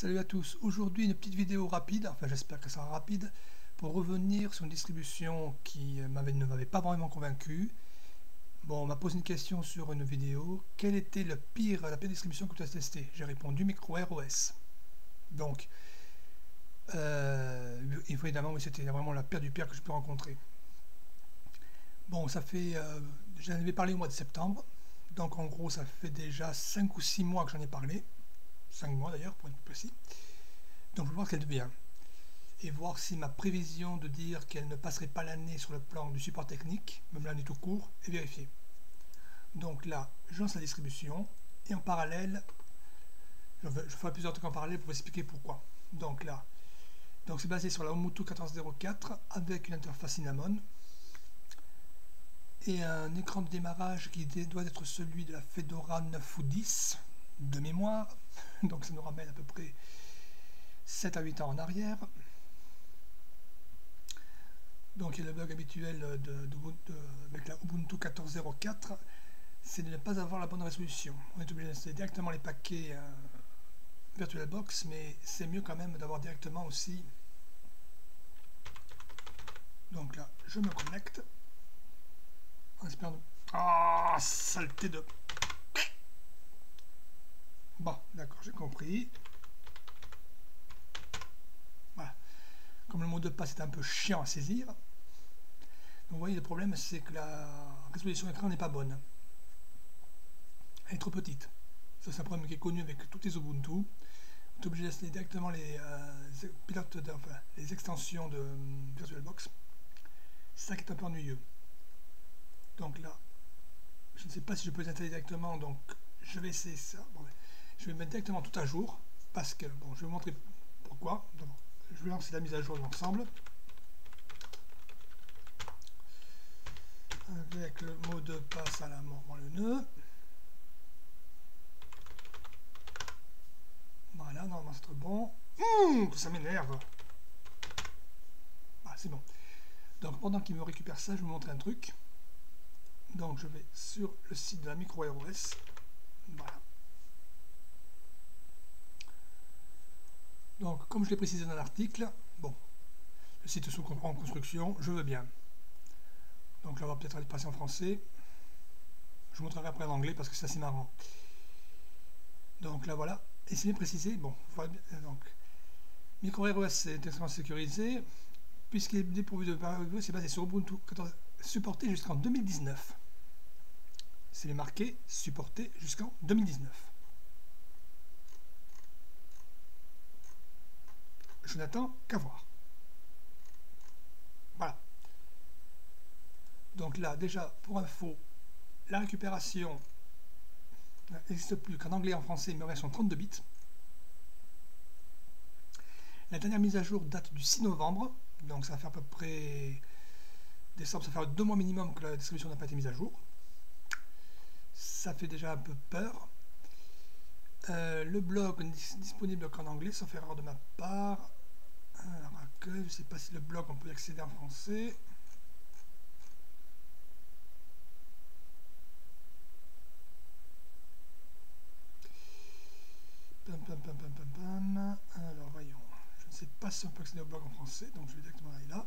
Salut à tous, aujourd'hui une petite vidéo rapide, enfin j'espère que ça sera rapide, pour revenir sur une distribution qui ne m'avait pas vraiment convaincu. Bon, on m'a posé une question sur une vidéo, quelle était le pire, la pire distribution que tu as testé J'ai répondu Micro ROS. Donc, euh, évidemment, oui, c'était vraiment la pire du pire que je peux rencontrer. Bon, ça fait, euh, j'en avais parlé au mois de septembre, donc en gros ça fait déjà 5 ou 6 mois que j'en ai parlé. 5 mois d'ailleurs, pour être précis. Donc je vais voir ce qu'elle devient. Et voir si ma prévision de dire qu'elle ne passerait pas l'année sur le plan du support technique, même l'année tout court, est vérifiée. Donc là, je lance la distribution, et en parallèle, je, ferai plusieurs trucs en parallèle pour vous expliquer pourquoi. Donc là, donc c'est basé sur la Ubuntu 14.04 avec une interface Cinnamon et un écran de démarrage qui doit être celui de la Fedora 9 ou 10 de mémoire donc ça nous ramène à peu près 7 à 8 ans en arrière. Donc il y a le bug habituel de, avec la Ubuntu 14.04, c'est de ne pas avoir la bonne résolution. On est obligé d'installer directement les paquets euh, VirtualBox, mais c'est mieux quand même d'avoir directement aussi. Donc là, je me connecte. En espérant... Ah, saleté de... Bon, d'accord, j'ai compris. Comme le mot de passe est un peu chiant à saisir. Donc vous voyez, le problème, c'est que la résolution écran n'est pas bonne. Elle est trop petite. Ça, c'est un problème qui est connu avec toutes les Ubuntu. On est obligé d'installer directement les, euh, pilotes les extensions de euh, VirtualBox. C'est ça qui est un peu ennuyeux. Donc là, je ne sais pas si je peux les installer directement, donc je vais essayer ça. Je vais mettre directement tout à jour parce que, bon, je vais vous montrer pourquoi. je vais lancer la mise à jour de l'ensemble. Avec le mot de passe à la mort dans le nœud. Voilà, normalement c'est bon. Hum, ça m'énerve. C'est bon. Donc pendant qu'il me récupère ça, je vais vous montrer un truc. Donc je vais sur le site de la micro ROS. Voilà. Donc, comme je l'ai précisé dans l'article, bon, le site sous en construction, je veux bien. Donc là, on va peut-être aller passer en français. Je vous montrerai après en anglais parce que c'est assez marrant. Donc là, voilà. Et c'est bien précisé. Bon, donc, MicroROS est extrêmement sécurisé puisqu'il est dépourvu de c'est basé sur Ubuntu 14, supporté jusqu'en 2019. C'est marqué supporté jusqu'en 2019. Je n'attends qu'à voir. Voilà. Donc là, déjà, pour info, la récupération n'existe plus qu'en anglais et en français, mais en version 32 bits. La dernière mise à jour date du 6 novembre, donc ça fait à peu près décembre, ça fait deux mois minimum que la distribution n'a pas été mise à jour. Ça fait déjà un peu peur. Euh, le blog n'est disponible qu'en anglais, sauf erreur de ma part. Alors, accueil, je ne sais pas si le blog on peut y accéder en français. Pam, pam, pam, pam, pam, pam. Alors, voyons. Je ne sais pas si on peut accéder au blog en français, donc je vais directement aller là.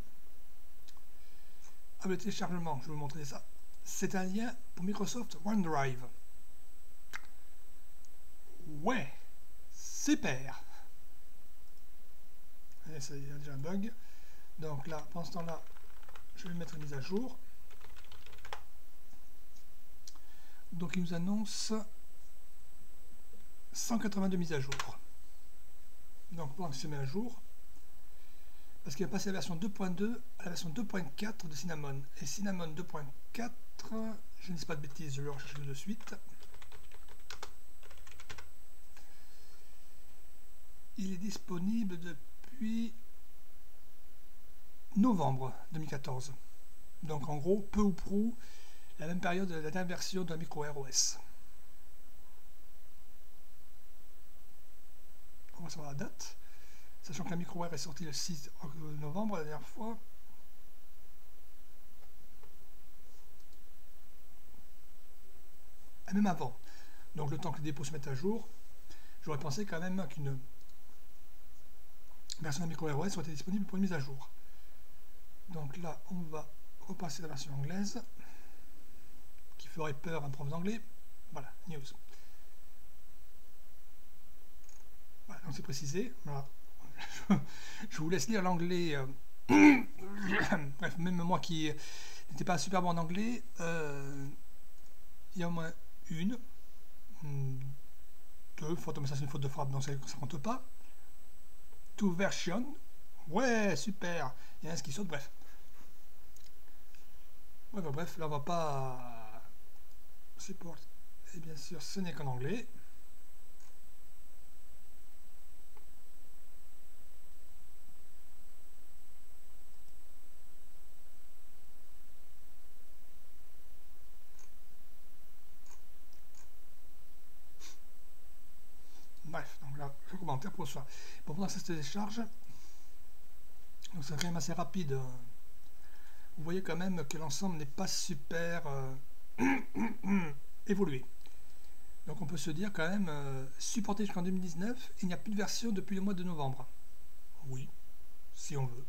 Ah, le téléchargement, je vais vous montrer ça. C'est un lien pour Microsoft OneDrive. Ouais, super ça y a déjà un bug. Donc là, pendant ce temps-là, je vais mettre une mise à jour. Donc il nous annonce 182 mises à jour. Donc pendant qu'il se met à jour, parce qu'il va passer la version 2.2 à la version 2.4 de Cinnamon. Et Cinnamon 2.4, je ne dis pas de bêtises, je le rechercher de suite. Il est disponible depuis novembre 2014. Donc en gros, peu ou prou, la même période de la dernière version de la micro ROS. On va savoir la date, sachant que la micro est sortie le 6 novembre la dernière fois. Et même avant. Donc le temps que le dépôt se mette à jour, j'aurais pensé quand même qu'une version de micro soit disponible pour une mise à jour. Donc là, on va repasser la version anglaise, qui ferait peur à un prof d'anglais. Voilà, news. Voilà, donc c'est précisé. Je vous laisse lire l'anglais. Euh, bref, même moi qui n'étais pas super bon en anglais, euh, il y a au moins une, deux fautes, mais ça c'est une faute de frappe, donc ça ne compte pas. Two version, ouais, super. Il y a un qui saute, bref. Ouais, bah, bref, là on va pas. Support. Et bien sûr, ce n'est qu'en anglais. Bref, donc là, ça. Bon, pendant que ça se décharge, donc c'est quand même assez rapide. Vous voyez quand même que l'ensemble n'est pas super euh, évolué. Donc on peut se dire quand même, euh, supporté jusqu'en 2019, il n'y a plus de version depuis le mois de novembre. Oui, si on veut.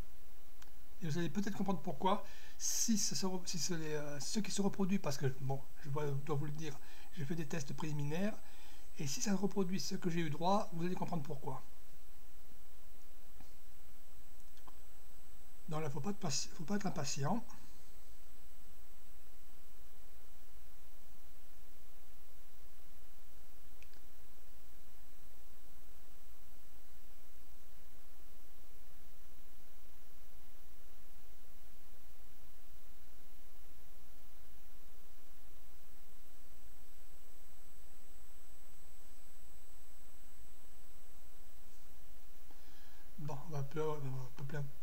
Et vous allez peut-être comprendre pourquoi, si, c'est euh, ce qui se reproduit, parce que, bon, je dois vous le dire, j'ai fait des tests préliminaires, et si ça reproduit ce que j'ai eu droit, vous allez comprendre pourquoi. Donc là, il ne faut pas être impatient.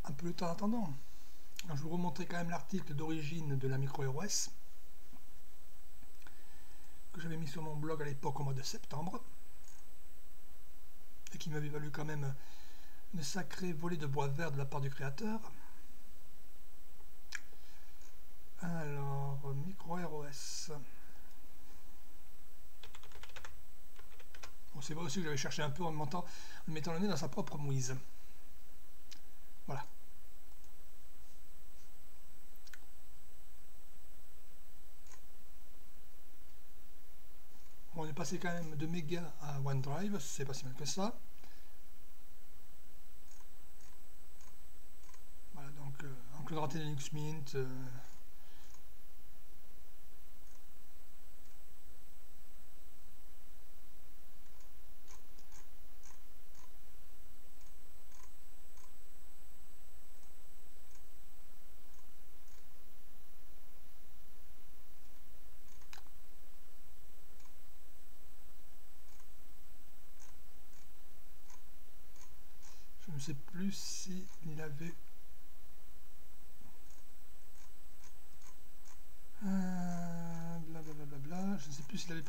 Un peu le temps en attendant. je vous remontrer quand même l'article d'origine de la micro ROS que j'avais mis sur mon blog à l'époque au mois de septembre et qui m'avait valu quand même une sacrée volée de bois vert de la part du créateur. Alors, micro ROS. Bon, c'est vrai aussi que j'avais cherché un peu en, en mettant le nez dans sa propre mouise. Voilà. on est passé quand même de méga à OneDrive, c'est pas si mal que ça. Voilà, donc euh, Linux Mint. Euh, ne sais plus s'il avait euh, blablabla, je ne sais plus s'il avait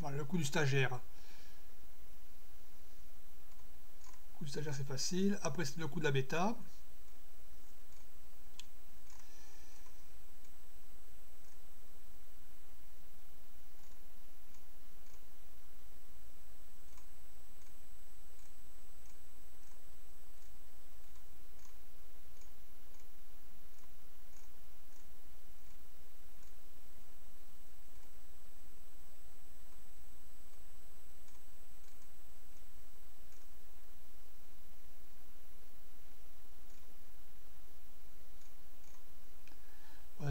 voilà, le coup du stagiaire. Le coup du stagiaire c'est facile. Après c'est le coup de la bêta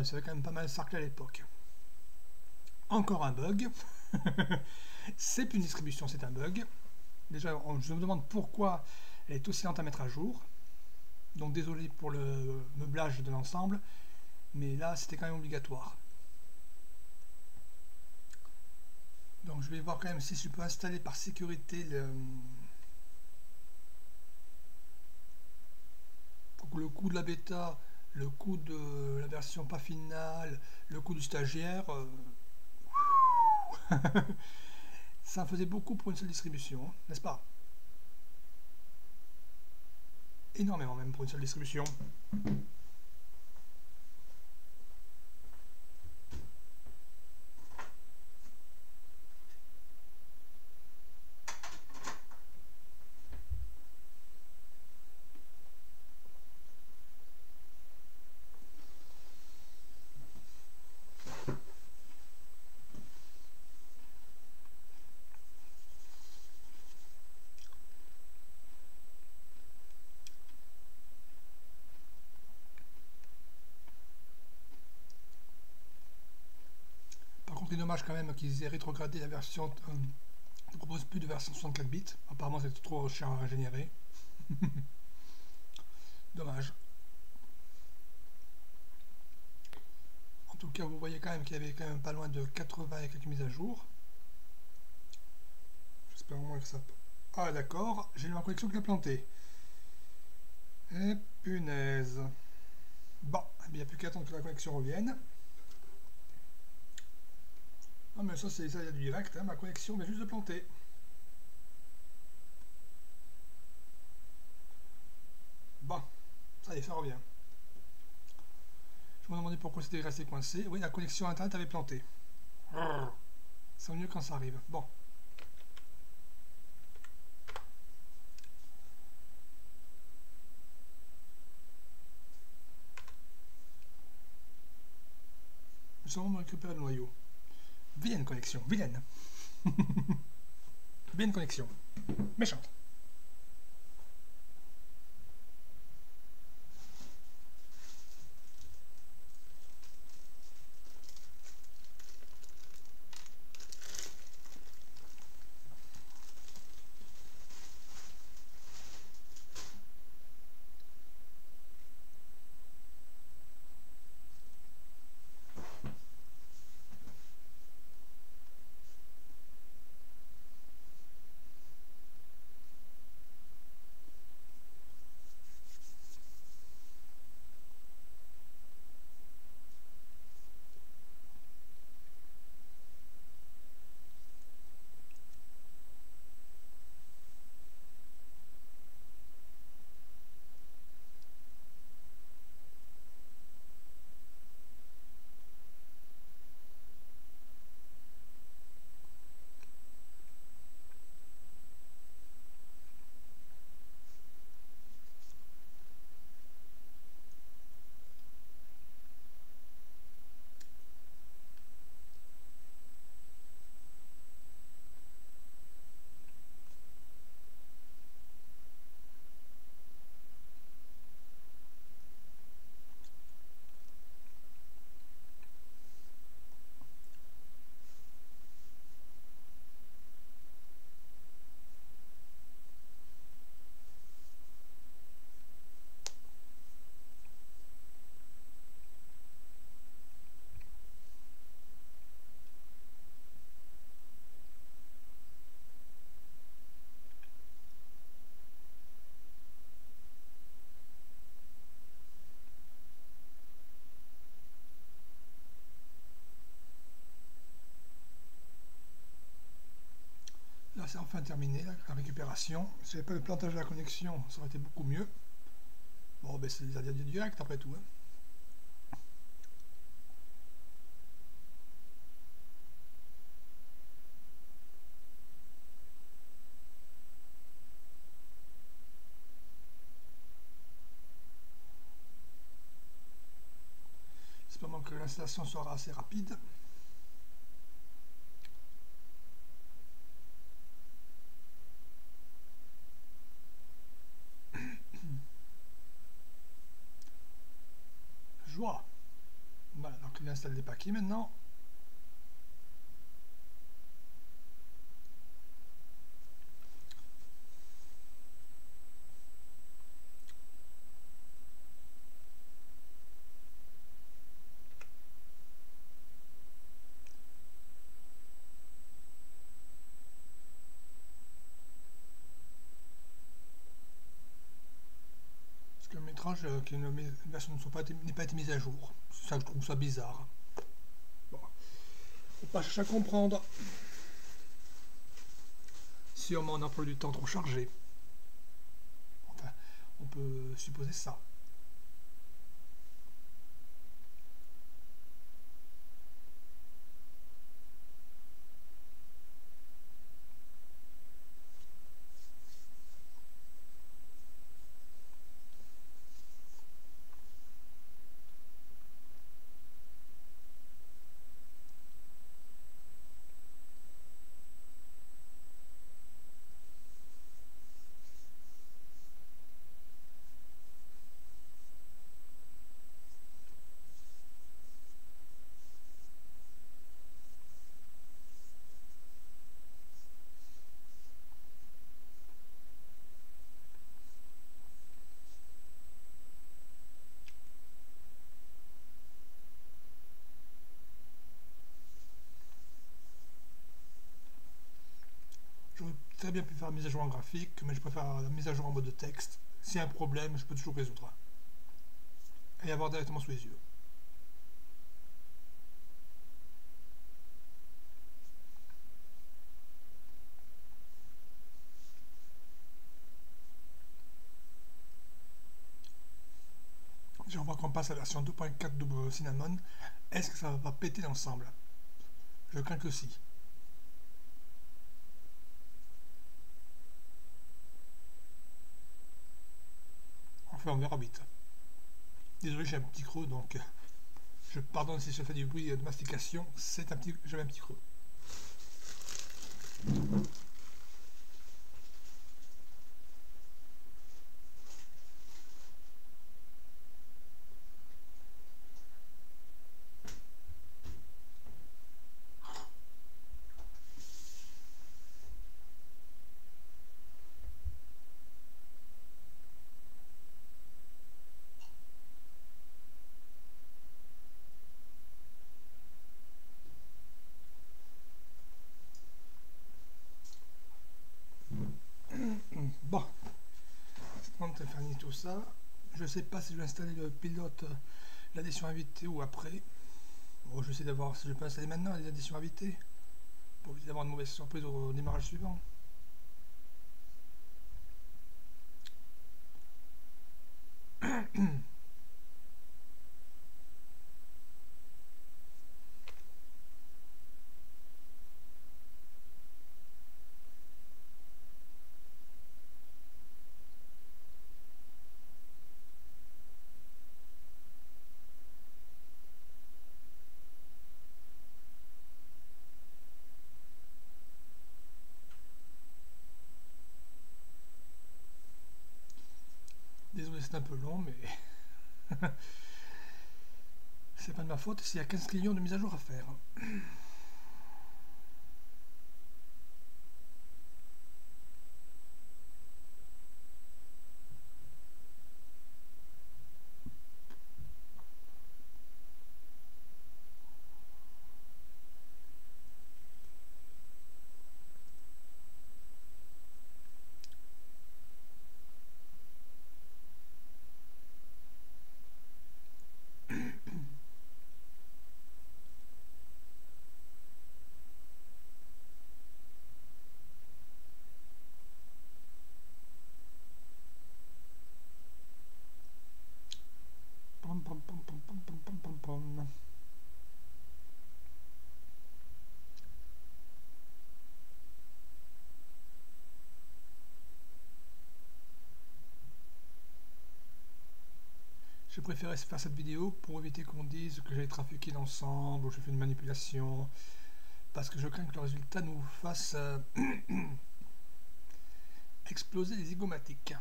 ça quand même pas mal sarclé à l'époque. Encore un bug. c'est une distribution, c'est un bug. Déjà, je me demande pourquoi elle est aussi lente à mettre à jour. Donc désolé pour le meublage de l'ensemble, mais là c'était quand même obligatoire. Donc je vais voir quand même si je peux installer par sécurité le, le coup de la bêta le coût de la version pas finale, le coût du stagiaire, euh, ça faisait beaucoup pour une seule distribution, n'est-ce pas? Énormément même pour une seule distribution. Quand même qu'ils aient rétrogradé la version. Euh, ne propose plus de version 64 bits. Apparemment, c'est trop cher à générer. dommage. En tout cas, vous voyez quand même qu'il y avait quand même pas loin de 80 et quelques mises à jour. J'espère au moins que ça. Ah, d'accord, j'ai ma connexion qui a planté. Et punaise. Bon, eh il n'y a plus qu'à attendre que la connexion revienne. Non mais ça c'est ça il y a du direct, hein, ma connexion vient juste de planter. Bon, ça y est, ça revient. Je me demandais pourquoi c'était resté coincé. Oui, la connexion internet avait planté. C'est mieux quand ça arrive. Bon. Je vais récupérer le noyau. Vilaine connexion, vilaine. Vilaine connexion. Méchante. C'est enfin terminé, la récupération. Si j'avais pas le plantage de la connexion, ça aurait été beaucoup mieux. Bon, ben c'est des adieux direct après tout. Hein. J'espère que l'installation sera assez rapide. Voilà, donc il installe des paquets maintenant. Étrange que une version n'ait pas été mise à jour. Ça, je trouve ça bizarre. Bon. Faut pas chercher à comprendre. Sûrement un emploi du temps trop chargé. Enfin, on peut supposer ça. Très bien pu faire la mise à jour en graphique, mais je préfère la mise à jour en mode de texte. S'il y a un problème, je peux toujours résoudre. Et avoir directement sous les yeux. On voit qu'on passe à la version 2.4 de Cinnamon. Est-ce que ça va pas péter l'ensemble? Je crains que si. On verra vite. Désolé, j'ai un petit creux, donc je pardonne si je fais du bruit de mastication. C'est un petit, j'avais un petit creux. tout ça. Je sais pas si je vais installer le pilote, euh, l'addition invitée ou après. Je sais d'avoir si je peux installer maintenant les additions invitées pour éviter d'avoir une mauvaise surprise au démarrage suivant. c'est un peu long, mais c'est pas de ma faute s'il y a 15 millions de mises à jour à faire. Je préférais faire cette vidéo pour éviter qu'on dise que j'ai trafiqué l'ensemble ou j'ai fait une manipulation. Parce que je crains que le résultat nous fasse euh, exploser les zygomatiques.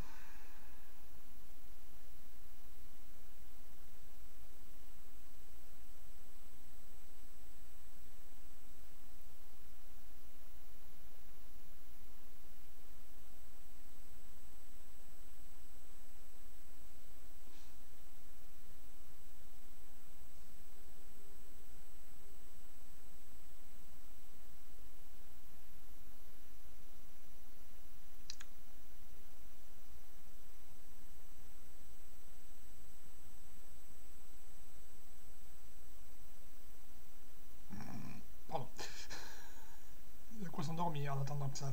en attendant que ça.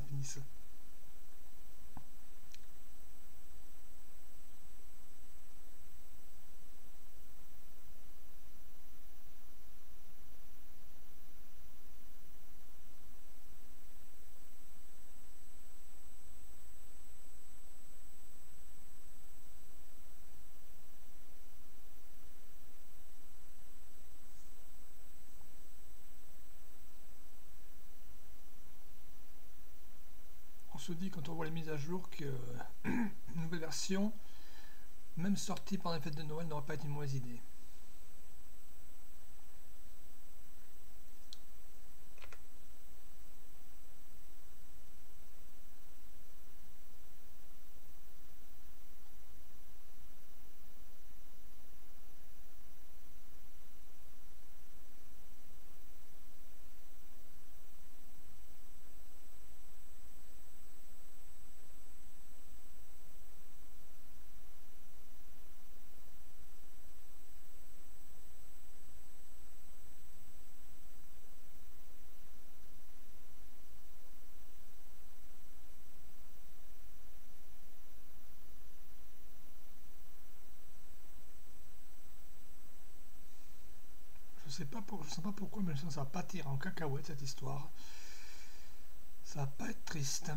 Dit quand on voit les mises à jour que une nouvelle version, même sortie pendant les fêtes de Noël, n'aurait pas été une mauvaise idée. Sais pas pour, je sais pas pourquoi, mais ça va pâtir en cacahuète cette histoire. Ça va pas être triste.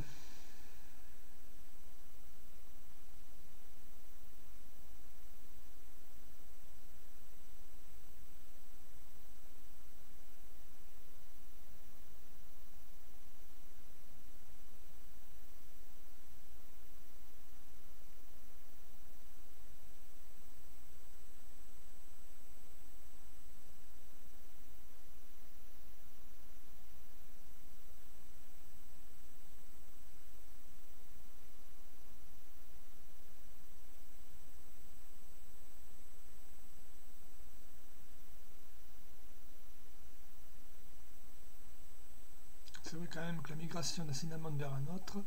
c'est vrai quand même que la migration d'un cinnamon vers un autre,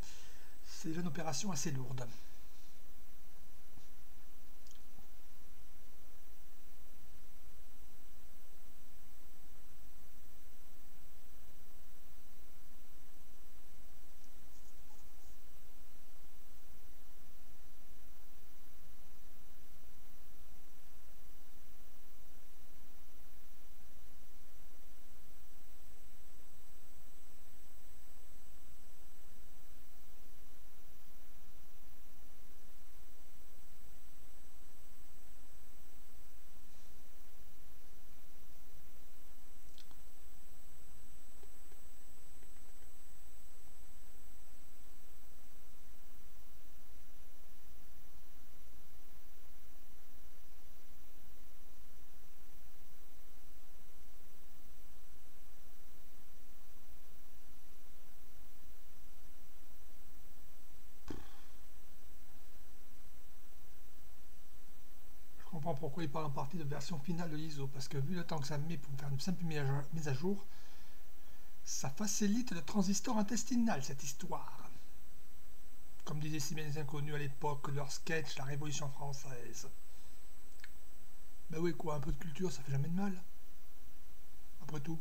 c'est une opération assez lourde. Pourquoi il parle en partie de version finale de l'ISO, parce que vu le temps que ça met pour faire une simple mise à jour, ça facilite le transistor intestinal, cette histoire. Comme disaient si bien les inconnus à l'époque, leur sketch, la Révolution française. Ben oui, quoi, un peu de culture, ça fait jamais de mal. Après tout.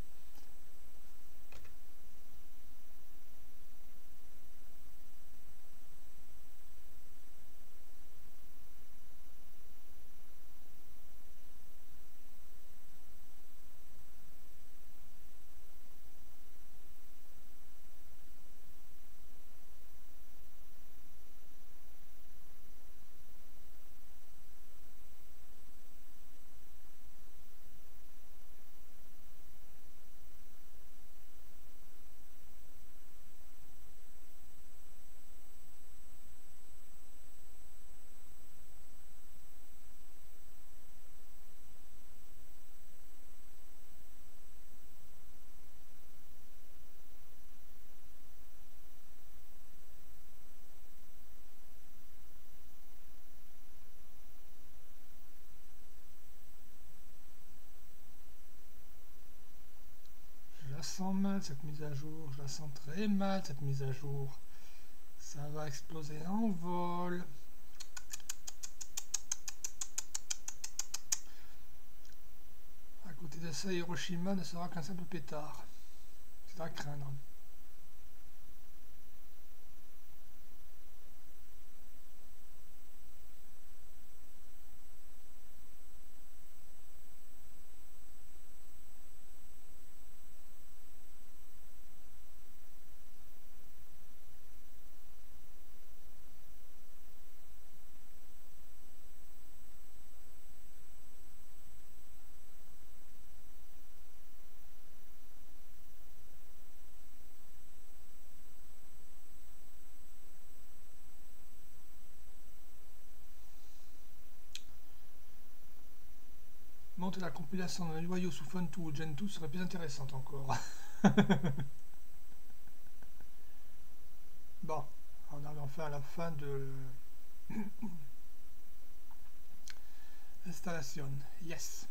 mal cette mise à jour, je la sens très mal cette mise à jour. Ça va exploser en vol. À côté de ça, Hiroshima ne sera qu'un simple pétard. C'est à craindre. La compilation d'un noyau sous Fun2 ou Gen2 serait plus intéressante encore. bon, on arrive enfin à la fin de l'installation. Yes.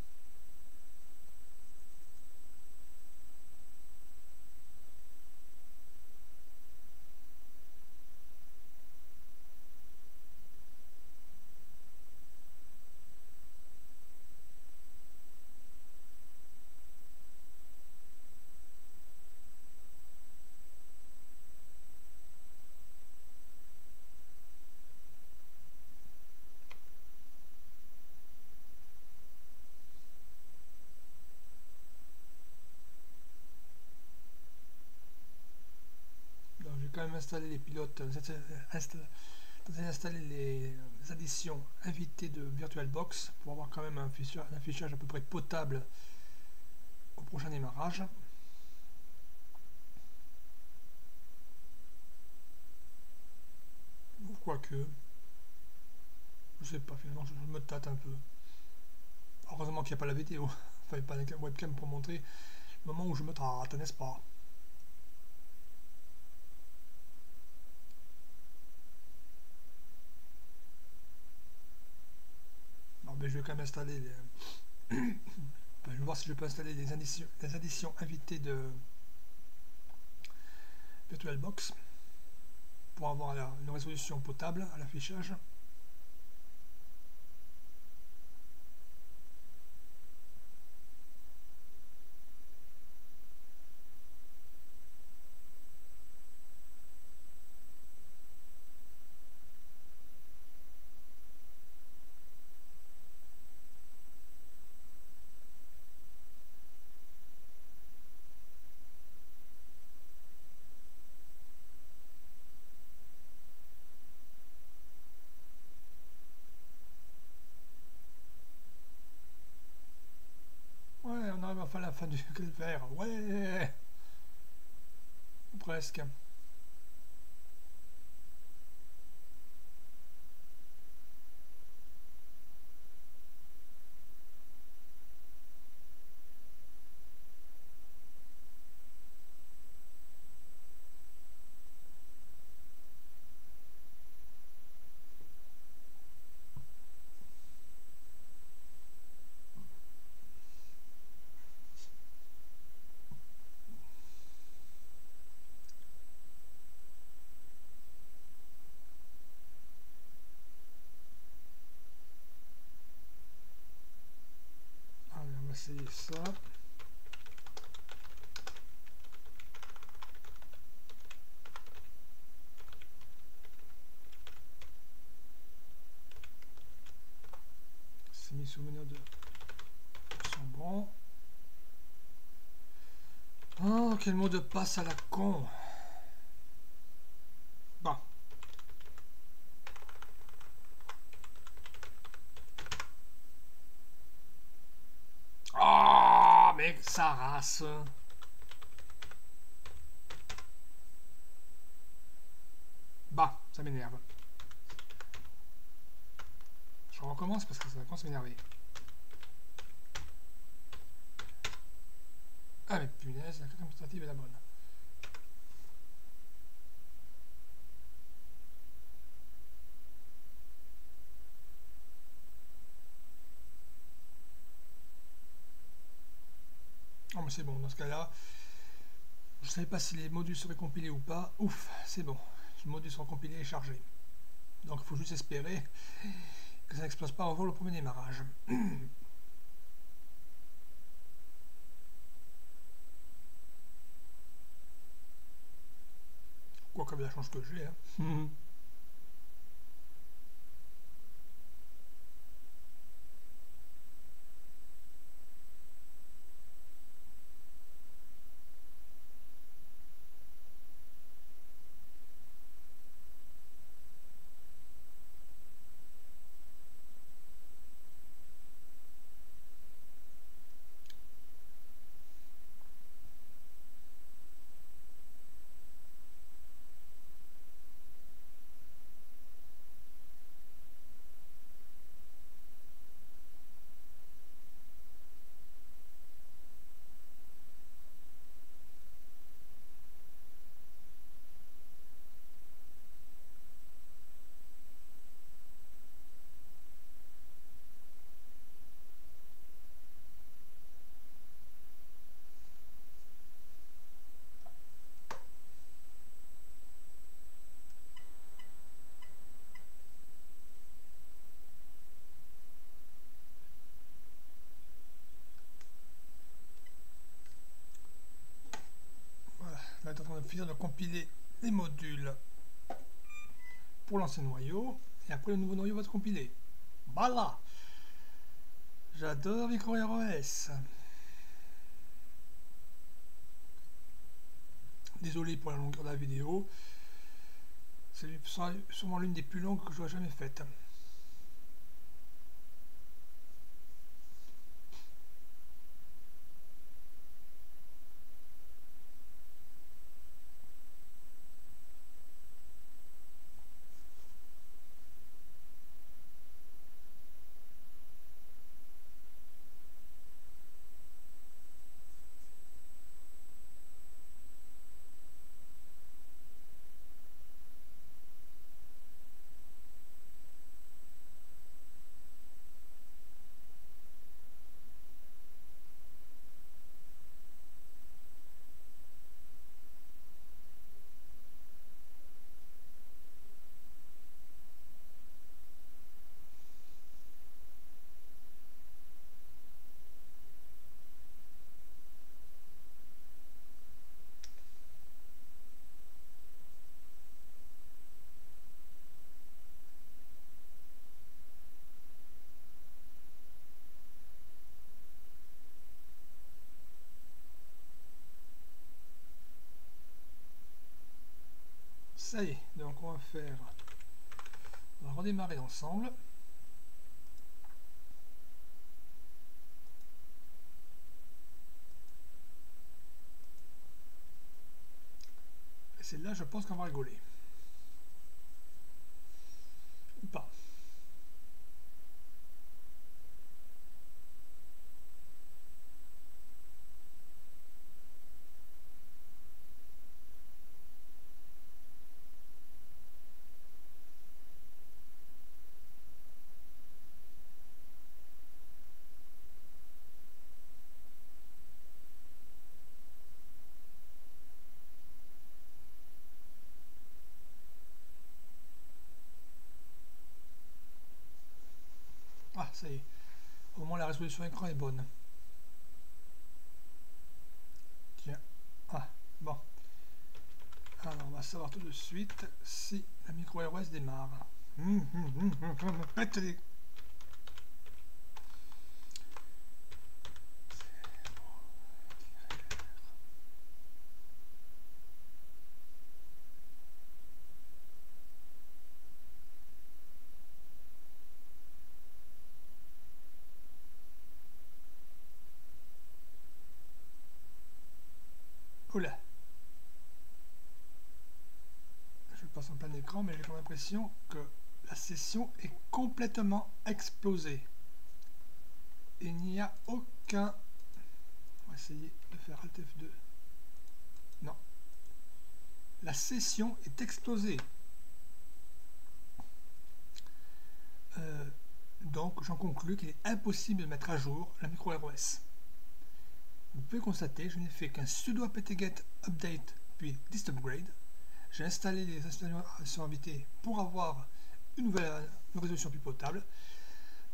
Installer les pilotes, installer les additions invitées de VirtualBox pour avoir quand même un affichage, à peu près potable au prochain démarrage. Quoique, je sais pas, finalement, je, me tâte un peu. Heureusement qu'il n'y a pas la vidéo, enfin, pas la webcam pour montrer le moment où je me tâte, n'est-ce pas Ben, je quand même installer les... je vais voir si je peux installer les additions, les additions invitées de VirtualBox pour avoir une résolution potable à l'affichage. La fin du calvaire. Ouais Presque. c'est ça. C'est mis souvenir de sont bons. Oh, quel mot de passe à la con. sa race. Bah, ça m'énerve. Je recommence parce que ça commence à m'énerver. Ah mais punaise, la carte administrative est la bonne. c'est bon. Dans ce cas-là, je ne savais pas si les modules seraient compilés ou pas. Ouf, c'est bon. Les modules sont compilés et chargés. Donc il faut juste espérer que ça n'explose pas avant le premier démarrage. Comme la chance que j'ai. Hein. De compiler les modules pour l'ancien noyau et après le nouveau noyau va être compilé. Voilà J'adore MicroROS Désolé pour la longueur de la vidéo. C'est sûrement l'une des plus longues que je n'ai jamais faites. Ça y est, donc on va faire, on va redémarrer ensemble. Et c'est là, je pense qu'on va rigoler. Ou pas. Ça y est. Au moins la résolution écran est bonne. Tiens. Ah, bon. Alors on va savoir tout de suite si la micro ROS démarre. Hum, hum, hum, Oula. Je passe en plein écran, mais j'ai que la session est complètement explosée. Il n'y a aucun... On va essayer de faire Alt F2. Non. La session est explosée. Euh, donc j'en conclus qu'il est impossible de mettre à jour la micro ROS. Vous pouvez constater, je n'ai fait qu'un sudo apt-get update puis dist upgrade. J'ai installé les installations invitées pour avoir une nouvelle résolution plus potable.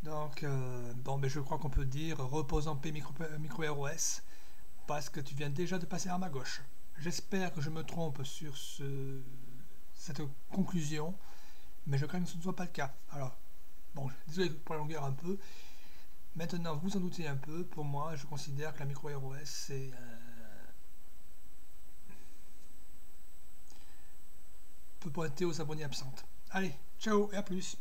Donc, euh, bon, mais ben, je crois qu'on peut dire repose en paix micro, micro ROS parce que tu viens déjà de passer à ma gauche. J'espère que je me trompe sur ce, cette conclusion, mais je crains que ce ne soit pas le cas. Alors, bon, désolé pour la longueur un peu. Maintenant, vous en doutez un peu, pour moi, je considère que la micro ROS, c'est... Euh, peut pointer aux abonnés absentes. Allez, ciao et à plus